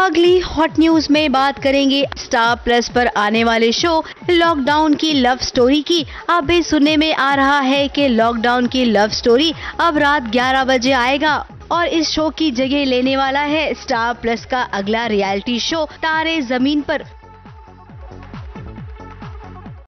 अगली hot news में बात करेंगे स्टार प्लस पर आने वाले शो लॉकडाउन की लव स्टोरी की। अब भी सुनने में आ रहा है कि लॉकडाउन की लव स्टोरी अब रात 11 बजे आएगा और इस शो की जगह लेने वाला है स्टार प्लस का अगला रियलिटी शो तारे ज़मीन पर।